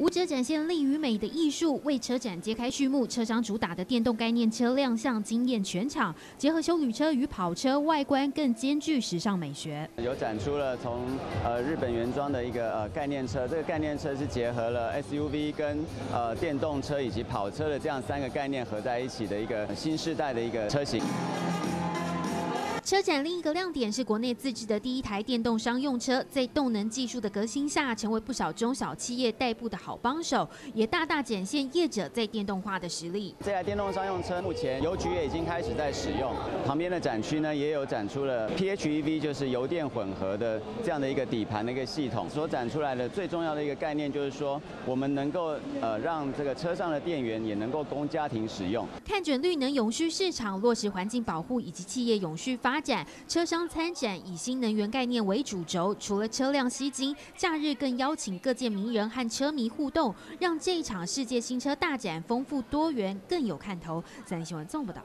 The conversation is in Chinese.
舞者展现力与美的艺术，为车展揭开序幕。车商主打的电动概念车亮相，惊艳全场。结合修旅车与跑车，外观更兼具时尚美学。有展出了从呃日本原装的一个呃概念车，这个概念车是结合了 SUV 跟呃电动车以及跑车的这样三个概念合在一起的一个新时代的一个车型。车展另一个亮点是国内自制的第一台电动商用车，在动能技术的革新下，成为不少中小企业代步的好帮手，也大大展现业者在电动化的实力。这台电动商用车目前邮局也已经开始在使用，旁边的展区呢也有展出了 PHEV，就是油电混合的这样的一个底盘的一个系统。所展出来的最重要的一个概念就是说，我们能够呃让这个车上的电源也能够供家庭使用。看准绿能永续市场，落实环境保护以及企业永续发。展车商参展以新能源概念为主轴，除了车辆吸睛，假日更邀请各界名人和车迷互动，让这一场世界新车大展丰富多元，更有看头。三立新闻纵报道。